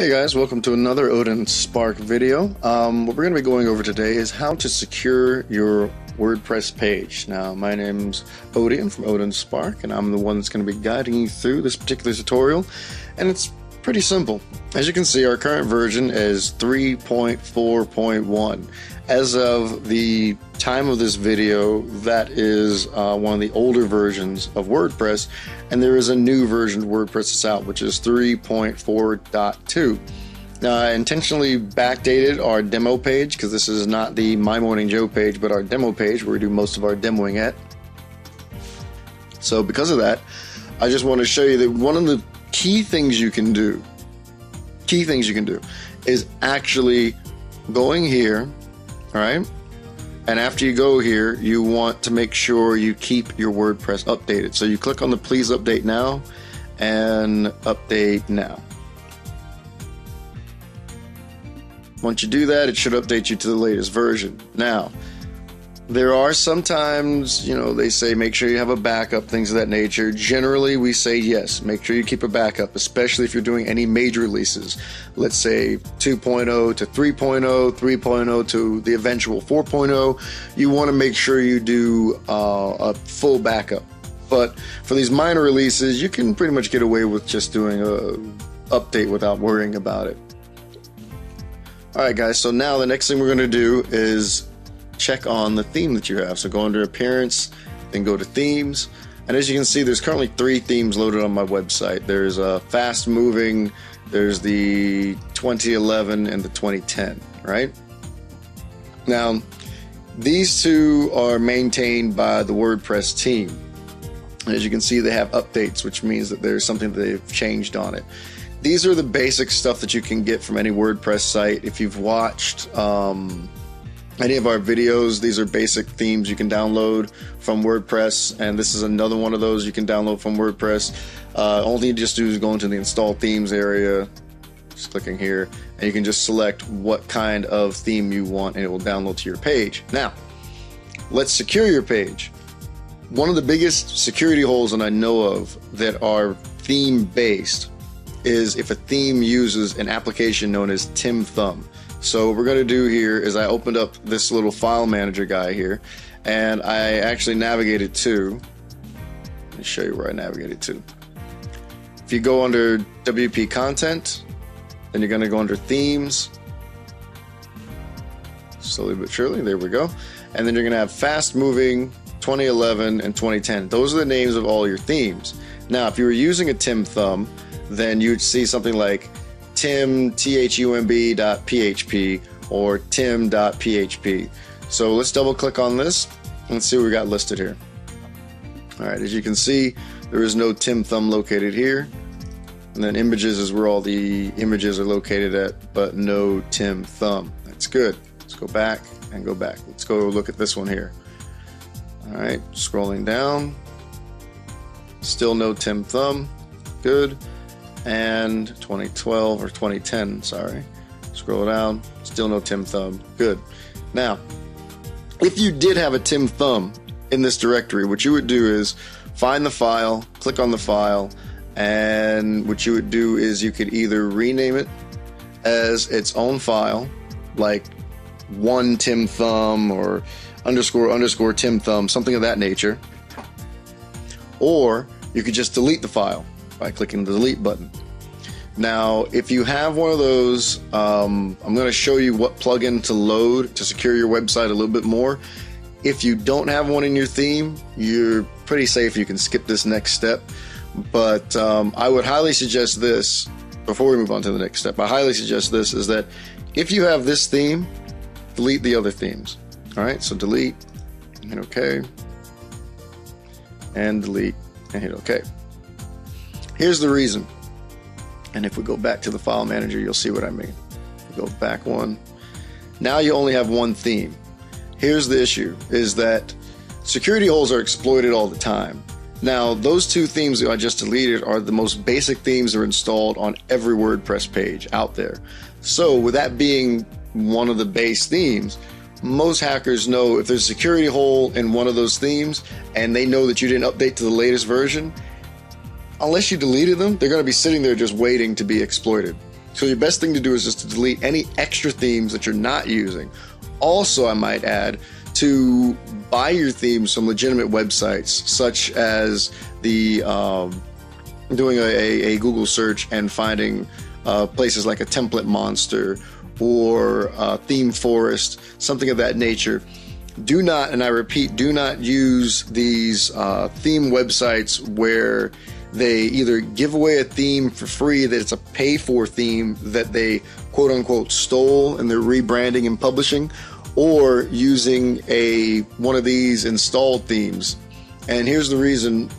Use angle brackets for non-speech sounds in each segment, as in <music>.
Hey guys, welcome to another Odin Spark video. Um, what we're going to be going over today is how to secure your WordPress page. Now, my name's Odin from Odin Spark, and I'm the one that's going to be guiding you through this particular tutorial. And it's pretty simple. As you can see, our current version is 3.4.1. As of the time of this video, that is uh, one of the older versions of WordPress, and there is a new version of WordPress that's out, which is 3.4.2. Now, I intentionally backdated our demo page because this is not the My Morning Joe page, but our demo page where we do most of our demoing at. So, because of that, I just want to show you that one of the key things you can do, key things you can do, is actually going here all right. And after you go here, you want to make sure you keep your WordPress updated. So you click on the please update now and update now. Once you do that, it should update you to the latest version. Now, there are sometimes, you know, they say make sure you have a backup, things of that nature. Generally, we say yes, make sure you keep a backup, especially if you're doing any major releases. Let's say 2.0 to 3.0, 3.0 to the eventual 4.0. You want to make sure you do uh, a full backup. But for these minor releases, you can pretty much get away with just doing a update without worrying about it. All right, guys. So now the next thing we're going to do is check on the theme that you have. So go under appearance, then go to themes. And as you can see, there's currently three themes loaded on my website. There's a fast moving, there's the 2011 and the 2010, right? Now, these two are maintained by the WordPress team. As you can see, they have updates, which means that there's something that they've changed on it. These are the basic stuff that you can get from any WordPress site. If you've watched um, any of our videos. These are basic themes you can download from WordPress, and this is another one of those you can download from WordPress. Uh, only you just do is go into the install themes area, just clicking here, and you can just select what kind of theme you want, and it will download to your page. Now, let's secure your page. One of the biggest security holes that I know of that are theme based is if a theme uses an application known as Tim Thumb. So what we're going to do here is I opened up this little file manager guy here and I actually navigated to let me show you where I navigated to. If you go under WP content, then you're going to go under themes. Slowly but surely, there we go. And then you're going to have fast moving 2011 and 2010. Those are the names of all your themes. Now, if you were using a Tim Thumb, then you'd see something like tim, php or tim.php. So let's double click on this and see what we got listed here. All right, as you can see, there is no Tim Thumb located here. And then images is where all the images are located at, but no Tim Thumb. That's good. Let's go back and go back. Let's go look at this one here. All right, scrolling down. Still no Tim Thumb. Good and 2012 or 2010, sorry. Scroll down, still no Tim Thumb. Good. Now, if you did have a Tim Thumb in this directory, what you would do is find the file, click on the file, and what you would do is you could either rename it as its own file, like one Tim Thumb or underscore underscore Tim Thumb, something of that nature, or you could just delete the file by clicking the delete button. Now, if you have one of those, um, I'm going to show you what plugin to load to secure your website a little bit more. If you don't have one in your theme, you're pretty safe. You can skip this next step. But um, I would highly suggest this before we move on to the next step. I highly suggest this is that if you have this theme, delete the other themes. All right, so delete, and hit OK, and delete, and hit OK. Here's the reason. And if we go back to the file manager, you'll see what I mean. go back one. Now you only have one theme. Here's the issue is that security holes are exploited all the time. Now, those two themes that I just deleted are the most basic themes that are installed on every WordPress page out there. So, with that being one of the base themes, most hackers know if there's a security hole in one of those themes and they know that you didn't update to the latest version, unless you deleted them, they're going to be sitting there just waiting to be exploited. So your best thing to do is just to delete any extra themes that you're not using. Also, I might add to buy your themes from legitimate websites such as the um, doing a, a, Google search and finding uh, places like a template monster or theme forest, something of that nature. Do not, and I repeat, do not use these uh, theme websites where they either give away a theme for free that it's a pay for theme that they quote unquote stole and they're rebranding and publishing or using a one of these installed themes. And here's the reason.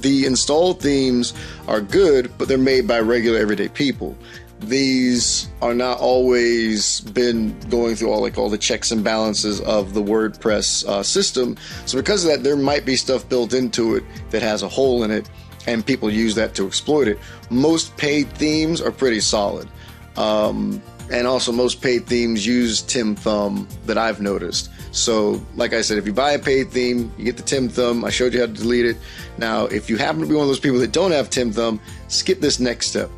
The installed themes are good but they're made by regular everyday people. These are not always been going through all like all the checks and balances of the WordPress uh, system. So because of that, there might be stuff built into it that has a hole in it and people use that to exploit it. Most paid themes are pretty solid. Um, and also, most paid themes use Tim Thumb that I've noticed. So, like I said, if you buy a paid theme, you get the Tim Thumb. I showed you how to delete it. Now, if you happen to be one of those people that don't have Tim Thumb, skip this next step.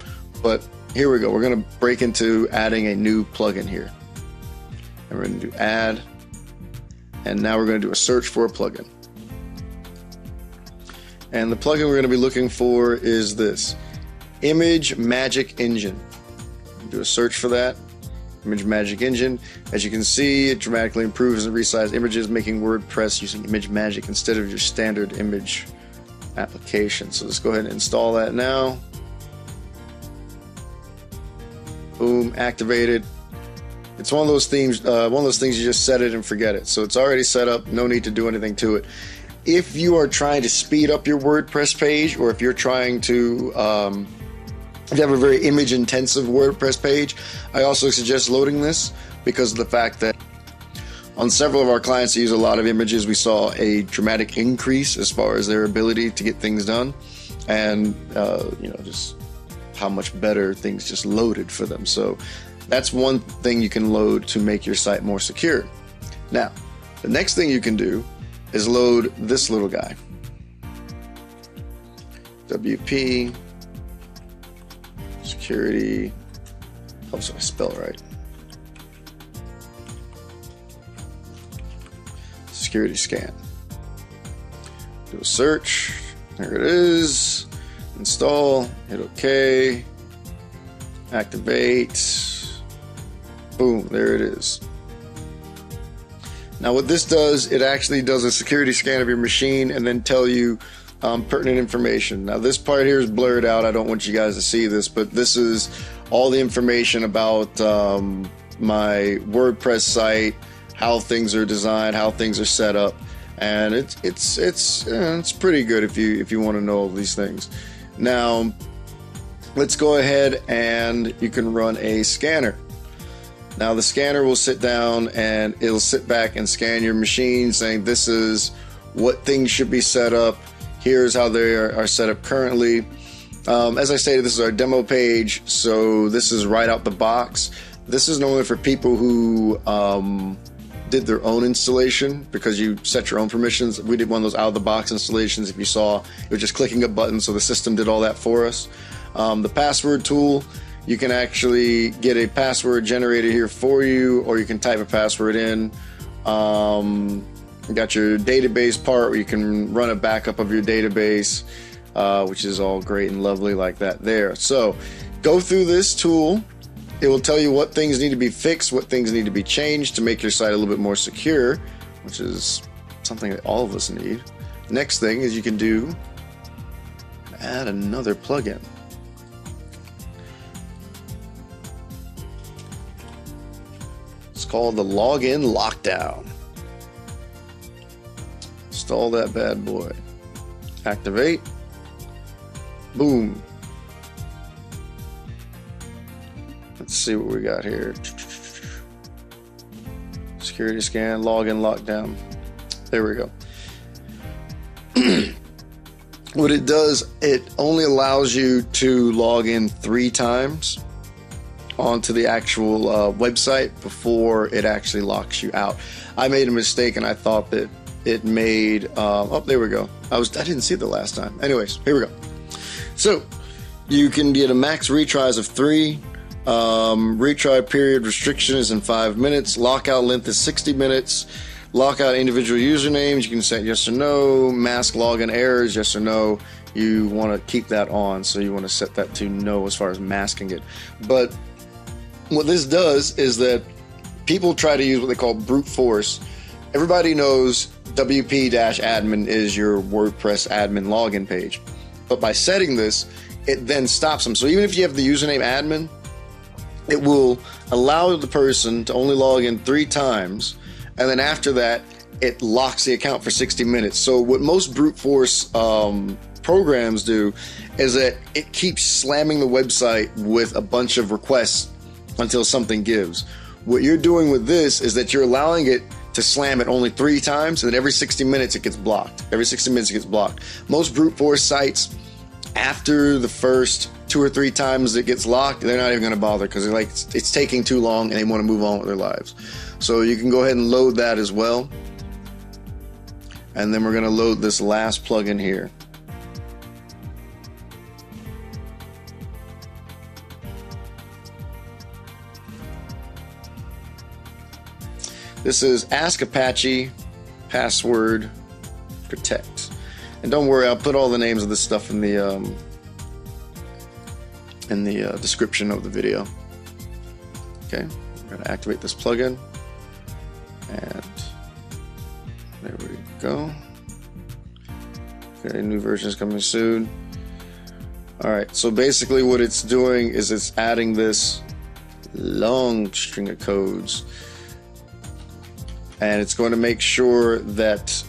But here we go. We're going to break into adding a new plugin here. And we're going to do add. And now we're going to do a search for a plugin. And the plugin we're going to be looking for is this ImageMagick Engine. Do a search for that. ImageMagick Engine. As you can see, it dramatically improves and resizes images, making WordPress using ImageMagick instead of your standard image application. So let's go ahead and install that now. Boom, activated. It's one of those themes, uh, one of those things you just set it and forget it. So it's already set up, no need to do anything to it if you are trying to speed up your WordPress page, or if you're trying to, um, if you have a very image intensive WordPress page, I also suggest loading this because of the fact that on several of our clients that use a lot of images, we saw a dramatic increase as far as their ability to get things done, and uh, you know just how much better things just loaded for them. So that's one thing you can load to make your site more secure. Now, the next thing you can do is load this little guy. WP security. So I spell right. Security scan. Do a search. There it is. Install. Hit OK. Activate. Boom. There it is. Now, what this does, it actually does a security scan of your machine and then tell you um, pertinent information. Now, this part here is blurred out. I don't want you guys to see this, but this is all the information about um, my WordPress site, how things are designed, how things are set up, and it's it's it's uh, it's pretty good if you if you want to know all these things. Now, let's go ahead and you can run a scanner. Now the scanner will sit down and it'll sit back and scan your machine saying this is what things should be set up. Here's how they are, are set up currently. Um, as I stated, this is our demo page, so this is right out the box. This is normally for people who um, did their own installation because you set your own permissions. We did one of those out of the box installations. If you saw, it was just clicking a button, so the system did all that for us. Um, the password tool you can actually get a password generated here for you, or you can type a password in. Um, you got your database part where you can run a backup of your database, uh, which is all great and lovely like that there. So go through this tool. It will tell you what things need to be fixed, what things need to be changed to make your site a little bit more secure, which is something that all of us need. Next thing is you can do add another plugin. Called the Login Lockdown. Install that bad boy. Activate. Boom. Let's see what we got here. Security scan, login, lockdown. There we go. <clears throat> what it does, it only allows you to log in three times onto the actual uh, website before it actually locks you out. I made a mistake and I thought that it made. Uh, oh, there we go. I was I didn't see it the last time. Anyways, here we go. So you can get a max retries of three. Um, retry period restriction is in five minutes. Lockout length is 60 minutes. Lockout individual usernames, you can set yes or no. Mask login errors, yes or no. You want to keep that on, so you want to set that to no as far as masking it. But what this does is that people try to use what they call brute force. Everybody knows WP admin is your WordPress admin login page. But by setting this, it then stops them. So even if you have the username admin, it will allow the person to only log in three times, and then after that, it locks the account for 60 minutes. So what most brute force um, programs do is that it keeps slamming the website with a bunch of requests until something gives. What you're doing with this is that you're allowing it to slam it only three times, and then every 60 minutes it gets blocked. Every 60 minutes it gets blocked. Most brute force sites, after the first two or three times it gets locked, they're not even going to bother because they're like it's taking too long and they want to move on with their lives. So you can go ahead and load that as well. And then we're going to load this last plugin here. This is AskApache Password Protect. And don't worry, I'll put all the names of this stuff in the um, in the uh, description of the video. Okay, we're going to activate this plugin. And there we go. Okay, new version is coming soon. All right, so basically what it's doing is it's adding this long string of codes and it's going to make sure that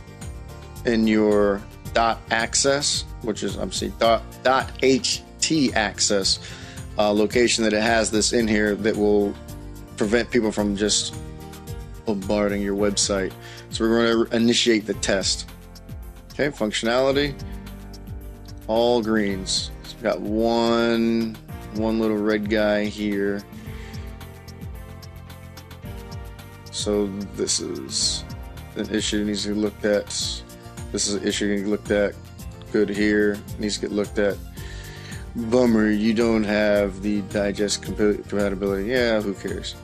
in your dot access, which is I'm saying dot dot ht access uh, location, that it has this in here that will prevent people from just bombarding your website. So we're going to initiate the test. Okay, functionality, all greens. So got one one little red guy here. So this is an issue needs to be looked at. This is an issue needs to be looked at. Good here needs to get looked at. Bummer, you don't have the digest compatibility. Yeah, who cares?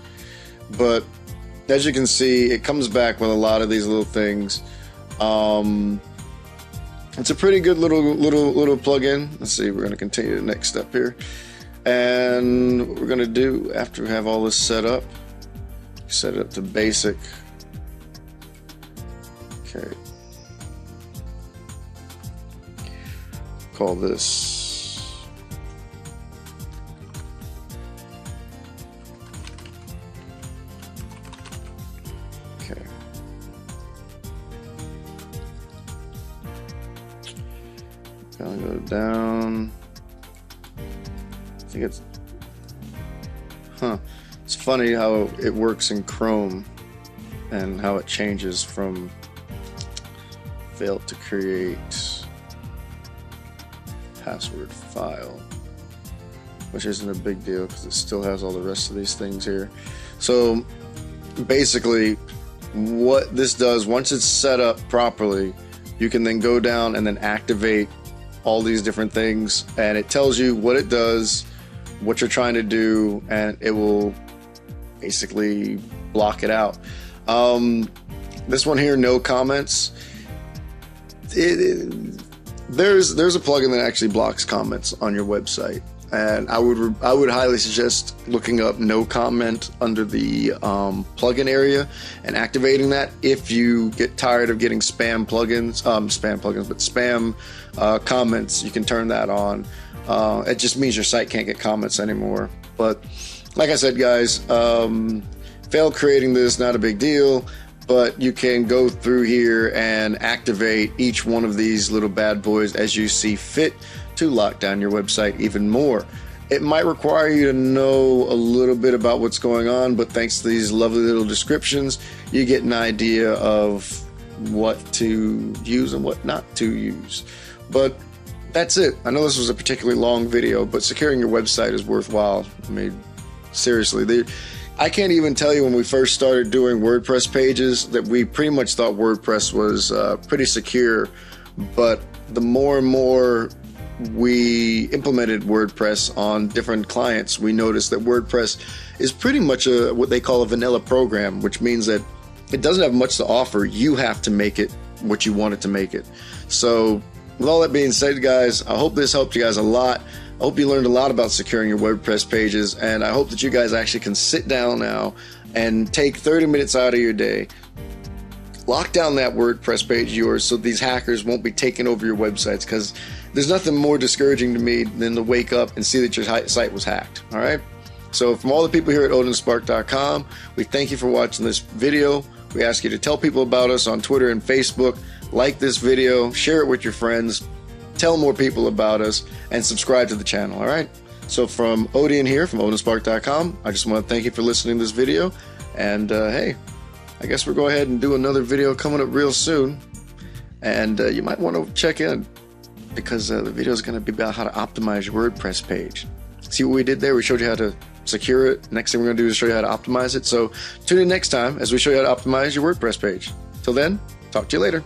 But as you can see, it comes back with a lot of these little things. Um, it's a pretty good little little little plug-in. Let's see, we're going to continue the next step here. And what we're going to do after we have all this set up, set it up to basic. Okay. Call this Okay. Gonna go down. I think it's huh. It's funny how it works in Chrome and how it changes from failed to create password file, which isn't a big deal because it still has all the rest of these things here. So basically, what this does, once it's set up properly, you can then go down and then activate all these different things, and it tells you what it does, what you're trying to do, and it will basically block it out. Um, this one here, no comments. It, it, there's there's a plugin that actually blocks comments on your website, and I would I would highly suggest looking up no comment under the um, plugin area and activating that. If you get tired of getting spam plugins, um, spam plugins, but spam uh, comments, you can turn that on. Uh, it just means your site can't get comments anymore, but like I said, guys, um, fail creating this, not a big deal, but you can go through here and activate each one of these little bad boys as you see fit to lock down your website even more. It might require you to know a little bit about what's going on, but thanks to these lovely little descriptions, you get an idea of what to use and what not to use. But that's it. I know this was a particularly long video, but securing your website is worthwhile. I mean, Seriously, they, I can't even tell you when we first started doing WordPress pages that we pretty much thought WordPress was uh, pretty secure, but the more and more we implemented WordPress on different clients, we noticed that WordPress is pretty much a what they call a vanilla program, which means that it doesn't have much to offer. You have to make it what you want it to make it. So, with all that being said, guys, I hope this helped you guys a lot. I hope you learned a lot about securing your WordPress pages, and I hope that you guys actually can sit down now and take 30 minutes out of your day lock down that WordPress page of yours so these hackers won't be taking over your websites because there's nothing more discouraging to me than to wake up and see that your site was hacked. All right. So, from all the people here at OdinSpark.com, we thank you for watching this video. We ask you to tell people about us on Twitter and Facebook, like this video, share it with your friends, tell more people about us, and subscribe to the channel. All right. So, from Odin here from OdinSpark.com, I just want to thank you for listening to this video. And uh, hey, I guess we'll go ahead and do another video coming up real soon. And uh, you might want to check in because uh, the video is going to be about how to optimize your WordPress page. See what we did there? We showed you how to secure it. Next thing we're going to do is show you how to optimize it. So tune in next time as we show you how to optimize your WordPress page. Till then, talk to you later.